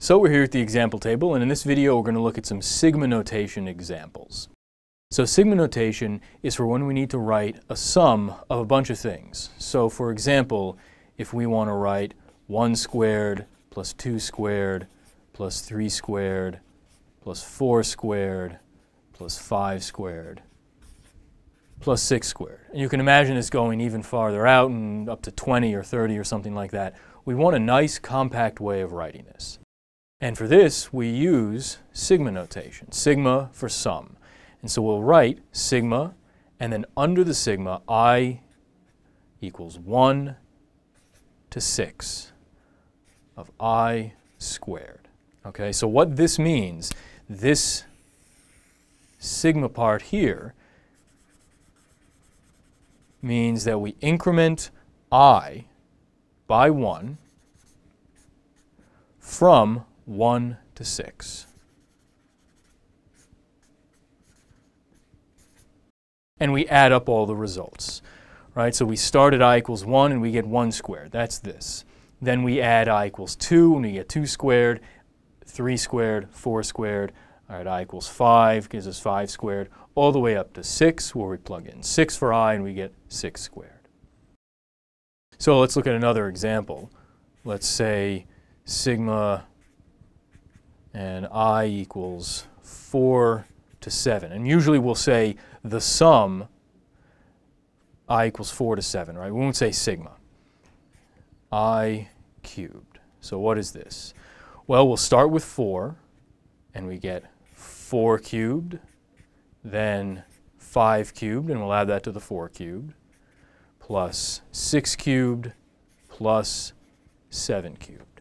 So we're here at the example table, and in this video we're going to look at some sigma notation examples. So sigma notation is for when we need to write a sum of a bunch of things. So for example, if we want to write 1 squared plus 2 squared plus 3 squared plus 4 squared plus 5 squared plus 6 squared. And you can imagine this going even farther out and up to 20 or 30 or something like that. We want a nice compact way of writing this. And for this, we use sigma notation, sigma for sum. And so we'll write sigma, and then under the sigma, i equals 1 to 6 of i squared. Okay, so what this means, this sigma part here means that we increment i by 1 from 1 to 6. And we add up all the results. Right? So we start at i equals 1 and we get 1 squared. That's this. Then we add i equals 2 and we get 2 squared, 3 squared, 4 squared. All right, i equals 5 gives us 5 squared, all the way up to 6 where we plug in 6 for i and we get 6 squared. So let's look at another example. Let's say sigma and i equals 4 to 7. And usually we'll say the sum i equals 4 to 7, right? We won't say sigma. i cubed. So what is this? Well, we'll start with 4, and we get 4 cubed, then 5 cubed, and we'll add that to the 4 cubed, plus 6 cubed, plus 7 cubed.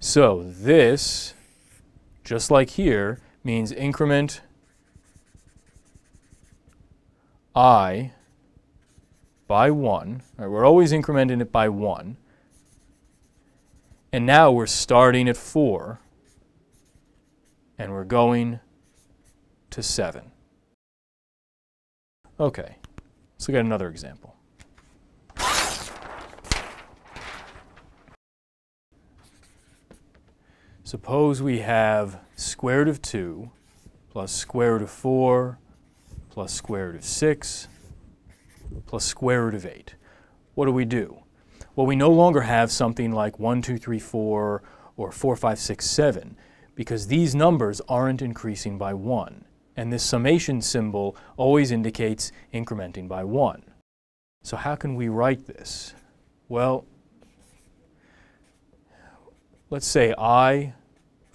So this just like here, means increment i by 1. Right, we're always incrementing it by 1. And now we're starting at 4, and we're going to 7. Okay, let's look at another example. Suppose we have square root of 2 plus square root of 4 plus square root of 6 plus square root of 8. What do we do? Well, we no longer have something like 1, 2, 3, 4 or 4, 5, 6, 7 because these numbers aren't increasing by 1. And this summation symbol always indicates incrementing by 1. So how can we write this? Well, let's say i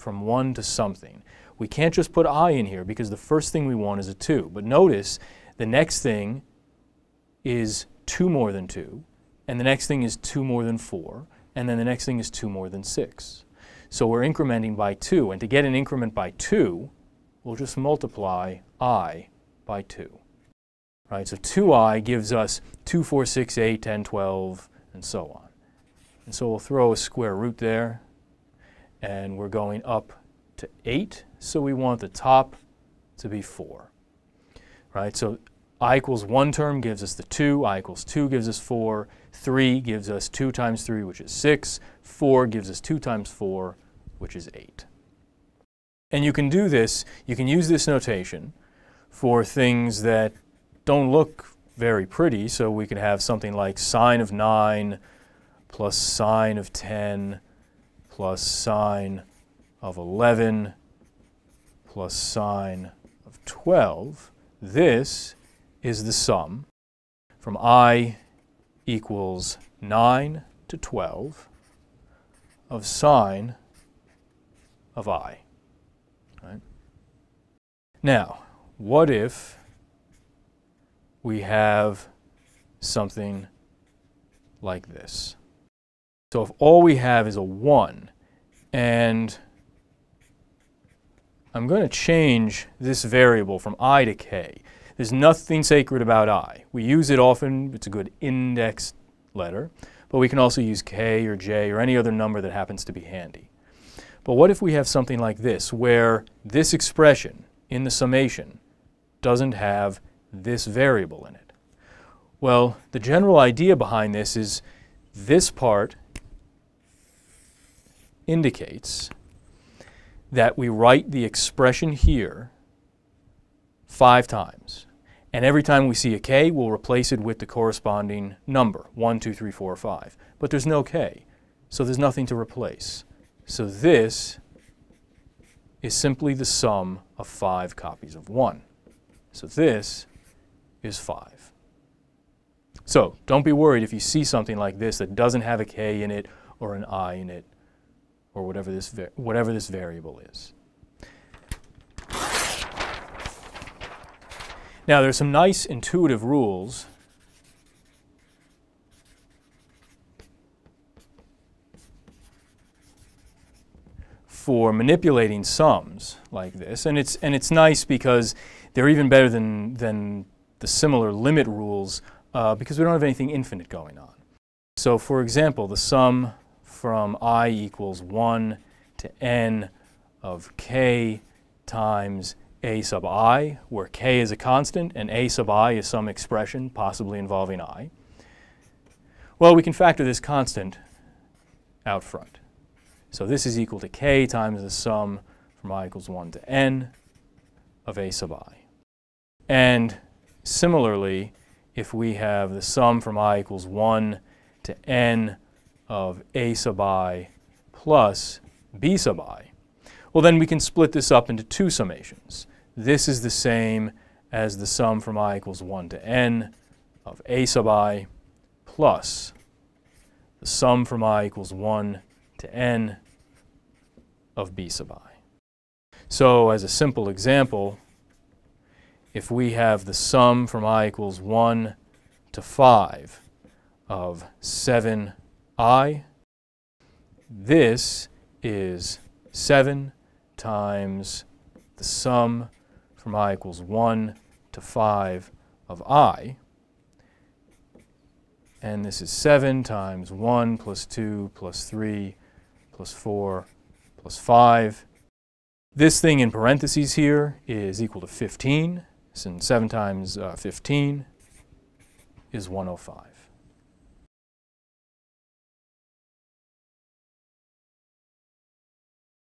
from 1 to something. We can't just put i in here because the first thing we want is a 2. But notice the next thing is 2 more than 2, and the next thing is 2 more than 4, and then the next thing is 2 more than 6. So we're incrementing by 2, and to get an increment by 2, we'll just multiply i by 2. Right, so 2i gives us 2, 4, 6, 8, 10, 12, and so on. And so we'll throw a square root there, and we're going up to 8, so we want the top to be 4. Right, so i equals 1 term gives us the 2, i equals 2 gives us 4, 3 gives us 2 times 3, which is 6, 4 gives us 2 times 4, which is 8. And you can do this, you can use this notation for things that don't look very pretty, so we could have something like sine of 9 plus sine of 10 plus sine of 11 plus sine of 12. This is the sum from i equals 9 to 12 of sine of i. Right? Now, what if we have something like this? So if all we have is a 1, and I'm going to change this variable from i to k. There's nothing sacred about i. We use it often. It's a good index letter. But we can also use k or j or any other number that happens to be handy. But what if we have something like this, where this expression in the summation doesn't have this variable in it? Well, the general idea behind this is this part indicates that we write the expression here five times. And every time we see a k, we'll replace it with the corresponding number, 1, 2, 3, 4, 5. But there's no k, so there's nothing to replace. So this is simply the sum of 5 copies of 1. So this is 5. So don't be worried if you see something like this that doesn't have a k in it or an i in it or whatever this, whatever this variable is. Now there's some nice intuitive rules for manipulating sums like this. And it's, and it's nice because they're even better than, than the similar limit rules uh, because we don't have anything infinite going on. So for example, the sum from i equals 1 to n of k times a sub i, where k is a constant and a sub i is some expression, possibly involving i. Well, we can factor this constant out front. So this is equal to k times the sum from i equals 1 to n of a sub i. And similarly, if we have the sum from i equals 1 to n of a sub i plus b sub i, well then we can split this up into two summations. This is the same as the sum from i equals 1 to n of a sub i plus the sum from i equals 1 to n of b sub i. So as a simple example, if we have the sum from i equals 1 to 5 of 7i, this is 7 times the sum from i equals 1 to 5 of i. And this is 7 times 1 plus 2 plus 3 plus 4 plus 5. This thing in parentheses here is equal to 15. since 7 times uh, 15 is 105.